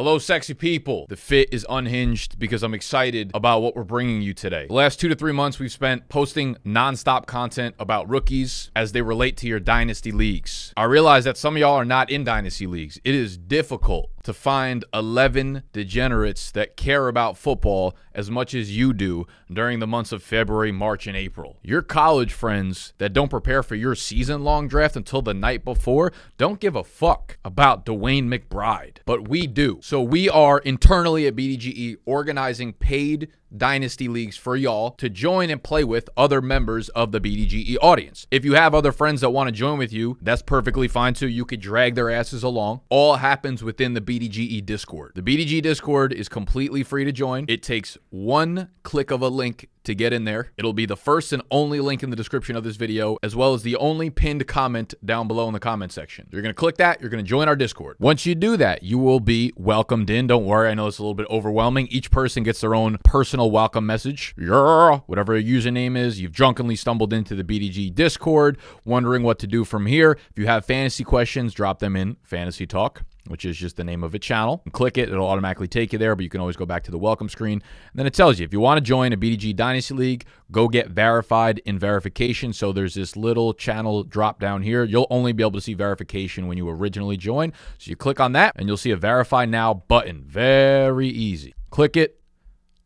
Hello, sexy people. The fit is unhinged because I'm excited about what we're bringing you today. The last two to three months, we've spent posting nonstop content about rookies as they relate to your dynasty leagues. I realize that some of y'all are not in dynasty leagues. It is difficult to find 11 degenerates that care about football as much as you do during the months of February, March, and April. Your college friends that don't prepare for your season long draft until the night before don't give a fuck about DeWayne McBride, but we do. So we are internally at BDGE organizing paid dynasty leagues for y'all to join and play with other members of the BDGE audience. If you have other friends that want to join with you, that's perfectly fine too. You could drag their asses along. All happens within the BDGE Discord. The BDGE Discord is completely free to join. It takes one click of a link to get in there. It'll be the first and only link in the description of this video, as well as the only pinned comment down below in the comment section. You're going to click that. You're going to join our Discord. Once you do that, you will be welcomed in. Don't worry. I know it's a little bit overwhelming. Each person gets their own personal welcome message. Yeah, whatever your username is, you've drunkenly stumbled into the BDGE Discord, wondering what to do from here. If you have fantasy questions, drop them in Fantasy Talk which is just the name of a channel. Click it, it'll automatically take you there, but you can always go back to the welcome screen. And then it tells you if you want to join a BDGE Dynasty League, go get verified in verification. So there's this little channel drop down here. You'll only be able to see verification when you originally join. So you click on that and you'll see a verify now button. Very easy. Click it.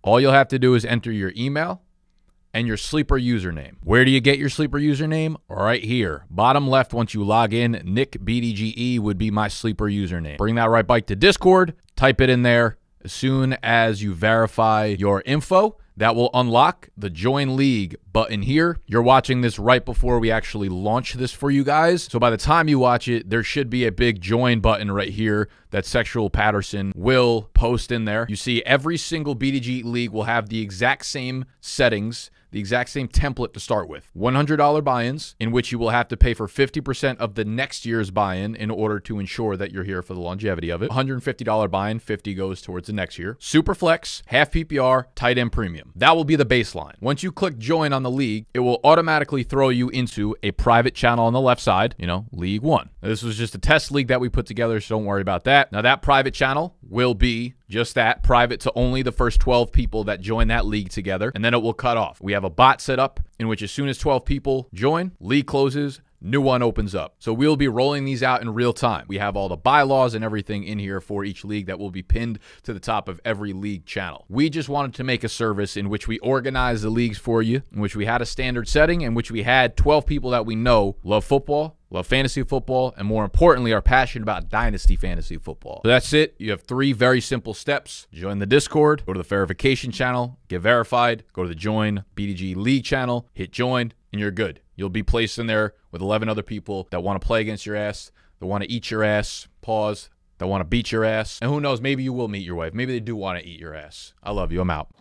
All you'll have to do is enter your email and your sleeper username. Where do you get your sleeper username? Right here. Bottom left, once you log in, Nick BDGE would be my sleeper username. Bring that right back to Discord, type it in there. As soon as you verify your info, that will unlock the join league button here. You're watching this right before we actually launch this for you guys. So by the time you watch it, there should be a big join button right here that Sexual Patterson will post in there. You see every single BDGE league will have the exact same settings the exact same template to start with. $100 buy-ins in which you will have to pay for 50% of the next year's buy-in in order to ensure that you're here for the longevity of it. $150 buy-in, 50 goes towards the next year. Super flex, half PPR, tight end premium. That will be the baseline. Once you click join on the league, it will automatically throw you into a private channel on the left side, you know, League 1. Now, this was just a test league that we put together, so don't worry about that. Now that private channel will be just that, private to only the first 12 people that join that league together, and then it will cut off. We have a bot set up in which as soon as 12 people join, league closes, new one opens up. So we'll be rolling these out in real time. We have all the bylaws and everything in here for each league that will be pinned to the top of every league channel. We just wanted to make a service in which we organize the leagues for you, in which we had a standard setting, in which we had 12 people that we know love football, love fantasy football, and more importantly, are passionate about dynasty fantasy football. So that's it. You have three very simple steps. Join the Discord, go to the verification channel, get verified, go to the join BDGE League channel, hit join, and you're good. You'll be placed in there with 11 other people that want to play against your ass, that want to eat your ass, pause, that want to beat your ass. And who knows, maybe you will meet your wife. Maybe they do want to eat your ass. I love you. I'm out.